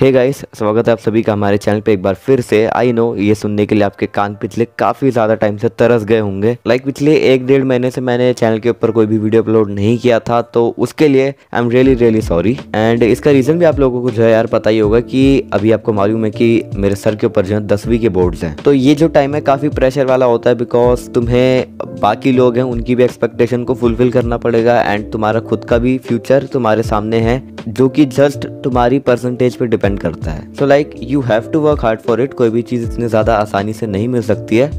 Hey guys स्वागत है आप सभी का हमारे चैनल पे एक बार फिर से। आई नो ये सुनने के लिए आपके कान पिछले काफ़ी ज़्यादा टाइम से तरस गए होंगे। लाइक पिछले एक डेढ़ महीने से मैंने चैनल के ऊपर कोई भी वीडियो अपलोड नहीं किया था तो उसके लिए I am really really sorry and इसका रीजन भी आप लोगों को जो है यार पता ही होगा कि अभी आपको मालूम है कि मेरे सर के ऊपर जो है दसवीं के बोर्ड है। तो ये जो टाइम है काफ़ी प्रेशर वाला होता है बिकॉज़ तुम्हें बाकी लोग हैं, उनकी भी एक्सपेक्टेशन को फुलफिल करना पड़ेगा एंड तुम्हारा खुद का भी फ्यूचर तुम्हारे सामने है। जो कि जस्ट तुम्हारी परसेंटेज पे डिपेंड करता है। So like you have to work hard for it कोई भी चीज़ इतनी ज़्यादा आसानी से नहीं मिल सकती है।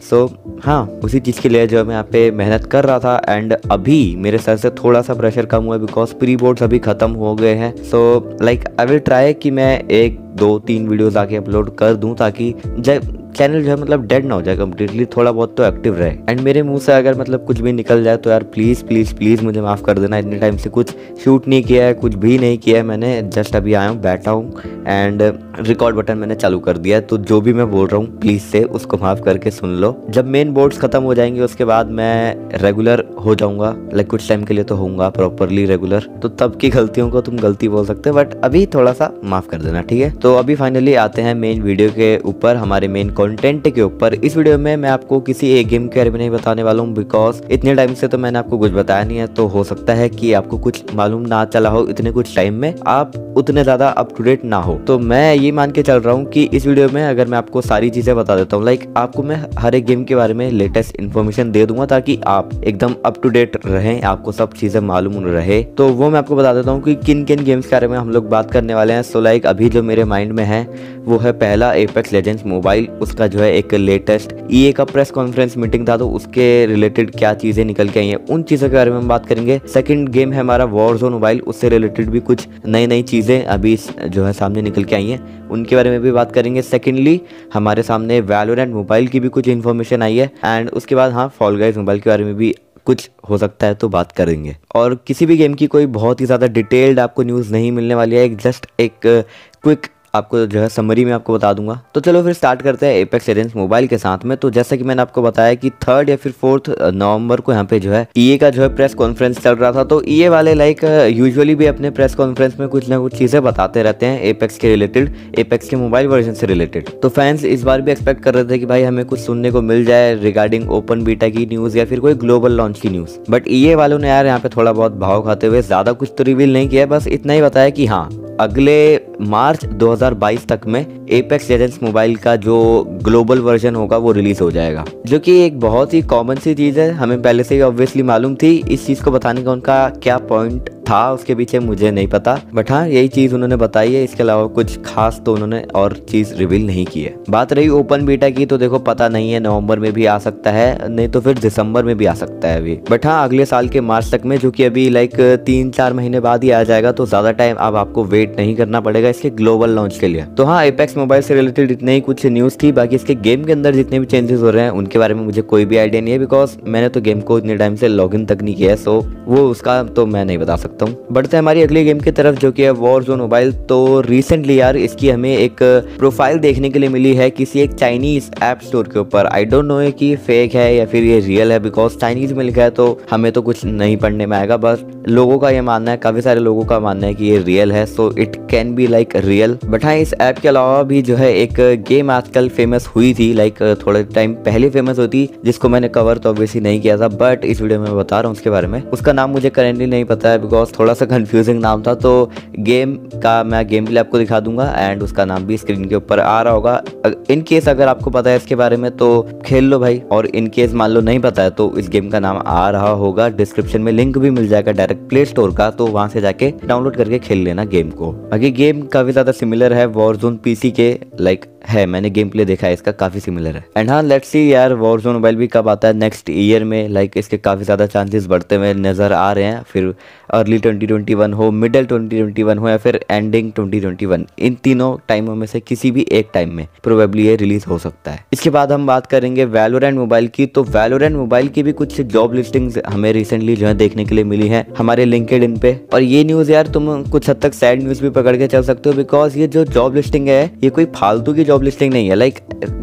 सो so, हाँ उसी चीज़ के लिए जो मैं यहाँ पे मेहनत कर रहा था एंड अभी मेरे सर से थोड़ा सा प्रेशर कम हुआ है बिकॉज़ प्री बोर्ड्स अभी ख़त्म हो गए हैं। So like I will try कि मैं एक दो तीन वीडियोस आके अपलोड कर दूँ ताकि जब चैनल जो है मतलब डेड ना हो जाए कम्प्लीटली थोड़ा बहुत तो एक्टिव रहे। एंड मेरे मुँह से अगर मतलब कुछ भी निकल जाए तो यार प्लीज़ प्लीज़ प्लीज़ मुझे माफ़ कर देना। इतने टाइम से कुछ शूट नहीं किया है, कुछ भी नहीं किया है मैंने। जस्ट अभी आया हूँ, बैठा हूँ। एंड रिकॉर्ड बटन मैंने चालू कर दिया है। तो जो भी मैं बोल रहा हूँ प्लीज़ से उसको माफ़ करके सुन लो। जब मेन बोर्ड्स ख़त्म हो जाएँगे, उसके बाद मैं रेगुलर हो जाऊँगा। लाइक कुछ टाइम के लिए तो होऊँगा प्रॉपरली रेगुलर तो तब की गलतियों को तुम गलती बोल सकते हो बट अभी थोड़ा सा माफ़ कर देना, ठीक है? तो अभी फाइनली आते हैं मेन वीडियो के ऊपर, हमारे मेन कॉन्टेंट के ऊपर। इस वीडियो में मैं आपको किसी एक गेम के बारे में नहीं बताने वाला हूँ बिकॉज़ इतने टाइम से तो मैंने आपको कुछ बताया नहीं है। तो हो सकता है कि आपको कुछ मालूम ना चला हो इतने कुछ टाइम में। आप उतने ज़्यादा अप टू डेट ना हो। तो मैं ये मान के चल रहा हूँ कि इस वीडियो में अगर मैं आपको सारी चीज़ें बता देता हूँ लाइक आपको मैं हर एक गेम के बारे में लेटेस्ट इन्फॉर्मेशन दे दूँगा ताकि आप एकदम अप टू डेट रहें, आपको सब चीज़ें मालूम रहे। तो वो मैं आपको बता देता हूँ कि किन किन गेम्स के बारे में हम लोग बात करने वाले हैं। सो लाइक अभी जो मेरे माइंड में है, वो है पहला एपेक्स लेजेंड्स मोबाइल उसका जो है एक लेटेस्ट ईए का प्रेस कॉन्फ्रेंस मीटिंग था तो उसके रिलेटेड क्या चीज़ें निकल के आई हैं, उन चीज़ों के बारे में हम बात करेंगे। सेकंड गेम है हमारा वॉर जोन मोबाइल उससे रिलेटेड भी कुछ नई नई चीज़ें अभी जो है सामने निकल के आई हैं। उनके बारे में भी बात करेंगे। सेकेंडली हमारे सामने वैलोरेंट मोबाइल की भी कुछ इन्फॉर्मेशन आई है एंड उसके बाद हाँ फॉल गाइज़ मोबाइल के बारे में भी कुछ हो सकता है तो बात करेंगे। और किसी भी गेम की कोई बहुत ही ज़्यादा डिटेल्ड आपको न्यूज़ नहीं मिलने वाली है जस्ट एक क्विक आपको जो है समरी में आपको बता दूँगा। तो चलो फिर स्टार्ट करते हैं एपेक्स एजेंस मोबाइल के साथ में। तो जैसा कि मैंने आपको बताया कि थर्ड या फिर फोर्थ नवंबर को यहाँ पे जो है ईए का जो है प्रेस कॉन्फ्रेंस चल रहा था। तो ईए वाले लाइक यूजुअली भी अपने प्रेस कॉन्फ्रेंस में कुछ ना कुछ चीज़ें बताते रहते हैं एपेक्स के रिलेटेड एपेक्स के मोबाइल वर्जन से रिलेटेड तो फैंस इस बार भी एक्सपेक्ट कर रहे थे कि भाई हमें कुछ सुनने को मिल जाए रिगार्डिंग ओपन बीटा की न्यूज़ या फिर कोई ग्लोबल लॉन्च की न्यूज़ बट ईए वालों ने यार यहाँ पे थोड़ा बहुत भाव खाते हुए ज़्यादा कुछ तो रिवील नहीं किया बस इतना ही बताया कि हाँ अगले मार्च 2022 तक में एपेक्स लेजेंड्स मोबाइल का जो ग्लोबल वर्जन होगा, वो रिलीज़ हो जाएगा। जो कि एक बहुत ही कॉमन सी चीज़ है, हमें पहले से ही ऑब्वियसली मालूम थी, इस चीज़ को बताने का उनका क्या पॉइंट था, उसके पीछे मुझे नहीं पता। बट हाँ यही चीज़ उन्होंने बताई है, इसके अलावा कुछ खास तो उन्होंने और चीज़ रिवील नहीं की है। बात रही ओपन बीटा की तो देखो, पता नहीं है, नवंबर में भी आ सकता है, नहीं तो फिर दिसंबर में भी आ सकता है अभी। बट हाँ अगले साल के मार्च तक में, जो कि अभी लाइक तीन चार महीने बाद ही आ जाएगा तो ज़्यादा टाइम अब आपको वेट नहीं करना पड़ेगा इसके ग्लोबल लॉन्च के लिए। तो हाँ एपेक्स मोबाइल से रिलेटेड इतने ही कुछ न्यूज़ थी, बाकी इसके गेम के अंदर जितने भी चेंजेस हो रहे हैं, उनके बारे में मुझे कोई भी आइडिया नहीं है बिकॉज़ मैंने तो गेम को इतने टाइम से लॉग तक नहीं किया है सो वो उसका तो मैं नहीं बता सकता हूँ। बढ़ते हमारी अगली गेम की तरफ़ जो कि है वॉर जोन मोबाइल तो रिसेंटली यार, इसकी हमें एक प्रोफ़ाइल देखने के लिए मिली है किसी एक चाइनीज़ ऐप स्टोर के ऊपर। आई डोंट नो कि फेक है या फिर ये रियल है बिकॉज़ चाइनीज़ में लिखा है तो हमें तो कुछ नहीं पढ़ने में आएगा, बस लोगों का ये मानना है, काफ़ी सारे लोगों का मानना है कि ये रियल है so it can be like real but हाँ इस ऐप के अलावा भी जो है एक गेम आजकल फ़ेमस हुई थी लाइक थोड़े टाइम पहले फ़ेमस होती जिसको मैंने कवर तो ऑब्वियसली नहीं किया था बट इस वीडियो में बता रहा हूँ उसके बारे में। उसका नाम मुझे करेंटली नहीं पता है बिकॉज़ थोड़ा सा कंफ्यूजिंग नाम था तो गेम का मैं गेम प्ले आपको दिखा दूँगा एंड उसका नाम भी स्क्रीन के ऊपर आ रहा होगा। इन केस अगर आपको पता है इसके बारे में तो खेल लो भाई, और इन केस मान लो नहीं पता है तो इस गेम का नाम आ रहा होगा डिस्क्रिप्शन में लिंक भी मिल जाएगा डायरेक्ट प्ले स्टोर का तो वहाँ से जाके डाउनलोड करके खेल लेना गेम को। बाकी गेम काफ़ी ज़्यादा सिमिलर है वॉरजोन पीसी के लाइक है, मैंने गेम प्ले देखा है। इसका काफ़ी सिमिलर है। एंड हाँ लेट्स सी यार वॉरजोन मोबाइल भी कब आता है नेक्स्ट ईयर में? लाइक इसके काफ़ी ज़्यादा चांसेस बढ़ते हुए नज़र आ रहे हैं। फिर अर्ली 2021 हो मिडल 2021 हो या फिर एंडिंग 2021 इन तीनों टाइमों में से किसी भी एक टाइम में प्रोबेबली ये रिलीज़ हो सकता है। इसके बाद हम बात करेंगे वैलोरेंट मोबाइल की। तो वैलोरेंट मोबाइल की भी कुछ जॉब लिस्टिंग हमें रिसेंटली जो है देखने के लिए मिली है हमारे लिंकेड इन पे। और ये न्यूज़ यार, तुम कुछ हद तक सैड न्यूज़ भी पकड़ के चल सकते हो बिकॉज़ ये जो जॉब लिस्टिंग है, ये कोई फालतू की जॉब लिस्टिंग नहीं है। लाइक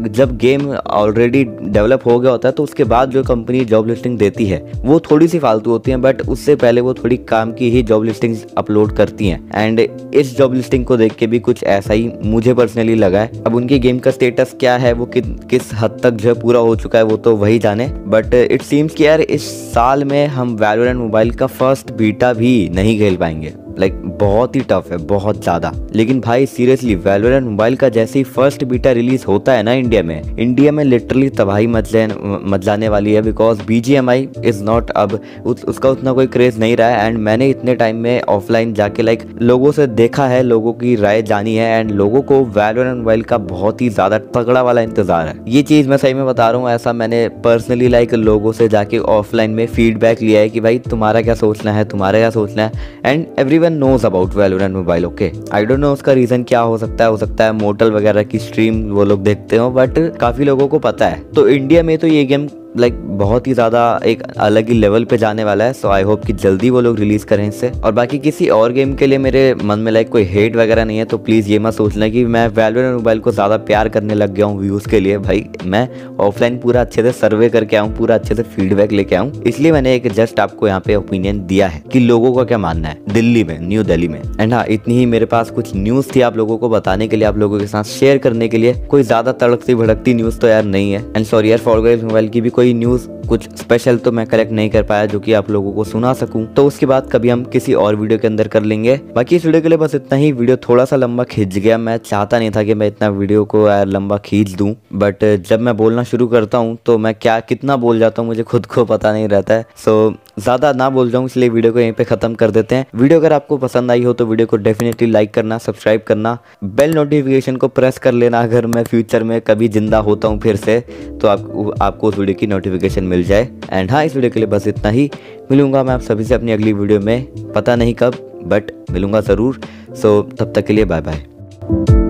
जब गेम ऑलरेडी डेवलप हो गया होता है तो उसके बाद जो कंपनी जॉब लिस्टिंग देती है वो थोड़ी सी फालतू होती है बट उससे पहले वो थोड़ी काम की ही जॉब लिस्टिंग अपलोड करती हैं। एंड इस जॉब लिस्टिंग को देख के भी कुछ ऐसा ही मुझे पर्सनली लगा है। अब उनकी गेम का स्टेटस क्या है वो कि, किस हद तक जो है पूरा हो चुका है वो तो वही जाने। बट इट सीम्स कि यार इस साल में हम वैलोरेंट मोबाइल का फ़र्स्ट बीटा भी नहीं खेल पाएँगे। लाइक बहुत ही टफ है बहुत ज़्यादा। लेकिन भाई सीरियसली वेलोरेंट मोबाइल का जैसे ही फ़र्स्ट बीटा रिलीज़ होता है ना इंडिया में इंडिया में लिटरली तबाही मचलाने वाली है बिकॉज़ आई इज़ नॉट अब उस, उसका उतना कोई क्रेज नहीं रहा है। एंड मैंने इतने टाइम में ऑफलाइन जाके लाइक लोगों से देखा है लोगों की राय जानी है। एंड लोगों को वेलोरेंट मोबाइल का बहुत ही ज़्यादा तगड़ा वाला इंतज़ार है। ये चीज़ मैं सही में बता रहा हूँ ऐसा मैंने पर्सनली लाइक लोगों से जाके ऑफलाइन में फीडबैक लिया है कि भाई तुम्हारा क्या सोचना है तुम्हारा क्या सोचना है। And everyone knows about Valorant mobile okay I don't know उसका रीजन क्या हो सकता है, हो सकता है मोटल वगैरह की स्ट्रीम वो लोग देखते हो बट काफ़ी लोगों को पता है। तो इंडिया में तो ये गेम लाइक like, बहुत ही ज़्यादा एक अलग ही लेवल पे जाने वाला है सो आई होप कि जल्दी वो लोग रिलीज़ करें इससे। और बाकी किसी और गेम के लिए मेरे मन में लाइक कोई हेट वगैरह नहीं है तो प्लीज़ ये मत सोचना कि मैं वैल्यूर मोबाइल को ज़्यादा प्यार करने लग गया हूँ व्यूज़ के लिए। भाई मैं ऑफलाइन पूरा अच्छे से सर्वे करके आऊँ पूरा अच्छे से फीडबैक लेके आऊँ। इसलिए मैंने एक जस्ट आपको यहाँ पे ओपिनियन दिया है कि लोगों का क्या मानना है दिल्ली में न्यू दिल्ली में। एंड हाँ इतनी ही मेरे पास कुछ न्यूज़ थी आप लोगों को बताने के लिए आप लोगों के साथ शेयर करने के लिए। कोई ज़्यादा तड़कती भड़कती न्यूज़ तो यार नहीं है। एंड सॉरी यार फॉर मोबाइल की भी कोई न्यूज़ कुछ स्पेशल तो मैं कलेक्ट नहीं कर पाया जो कि आप लोगों को सुना सकूँ। तो उसके बाद कभी हम किसी और वीडियो के अंदर कर लेंगे। बाकी इस वीडियो के लिए बस इतना ही। वीडियो थोड़ा सा लंबा खींच गया। मैं चाहता नहीं था कि मैं इतना वीडियो को लंबा खींच दूँ। बट जब मैं बोलना शुरू करता हूँ तो मैं क्या कितना बोल जाता हूँ मुझे खुद को पता नहीं रहता है। सो ज़्यादा ना बोल जाऊँ इसलिए वीडियो को यहीं पे ख़त्म कर देते हैं। वीडियो अगर आपको पसंद आई हो तो वीडियो को डेफिनेटली लाइक करना सब्सक्राइब करना। बेल नोटिफिकेशन को प्रेस कर लेना। अगर मैं फ्यूचर में कभी ज़िंदा होता हूँ फिर से तो आप, आपको उस वीडियो की नोटिफिकेशन मिल जाए। एंड हाँ इस वीडियो के लिए बस इतना ही। मिलूँगा मैं आप सभी से अपनी अगली वीडियो में। पता नहीं कब बट मिलूँगा ज़रूर। सो तब तक के लिए बाय बाय